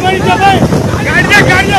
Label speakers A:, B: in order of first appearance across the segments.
A: गाडी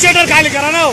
A: हो, ते शटर खाली करा ना हो.